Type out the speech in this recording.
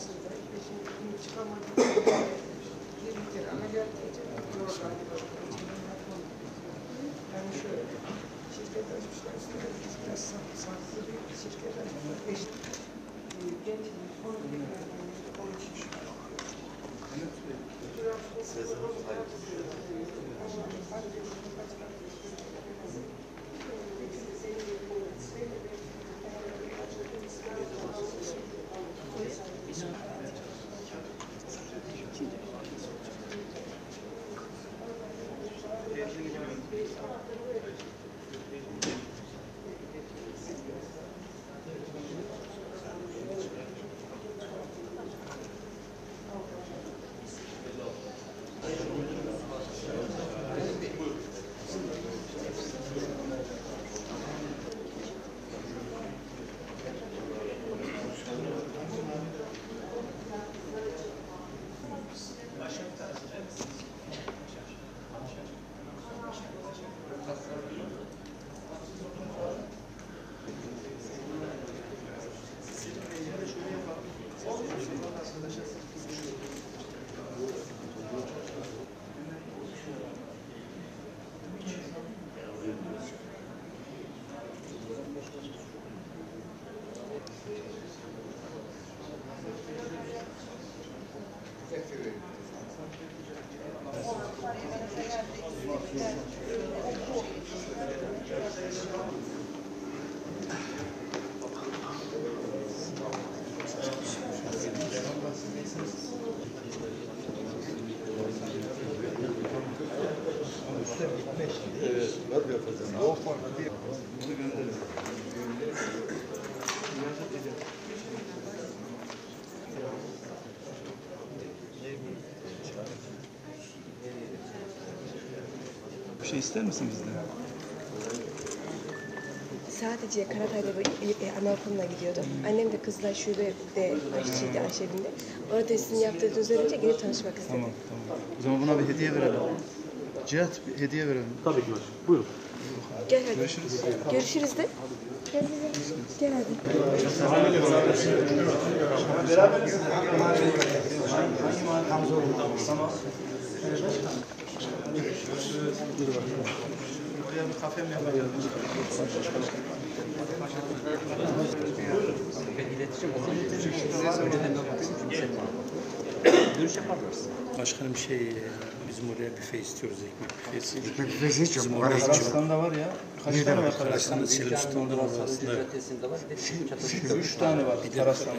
aslında. Şimdi bunu çıkamadık. Bir kere ameliyat edecek. Yorgan Yani şöyle, şirket açmışlar. Biraz sa- saklı bir şirket açmışlar. Eş, e, genç biri, onun için şu an Bir şey ister misin bizden? Sadece Karatay'da bir e, anaokuluna gidiyordum. Annem de kızlar şubede aşçıydı Ayşe'binde. Orada testini yaptırdığınız önce gelip tanışmak istedim. Tamam tamam. O zaman buna bir hediye verelim. Cihat bir hediye verelim. Tabii ki var. Buyurun. Gel hadi. Görüşürüz. Görüşürüz de. Gel, gel hadi. Oraya bir kafe mi yapalım? Başkanım şey bizim oraya büfe istiyoruz ekmek büfesi. Ekmek büfesi hiç yok. Bizim oraya hiç yok. Var ya. Kaç tane var? Arkadaşlar Selim Sultan'da var aslında. Üç tane var. Taras'ta.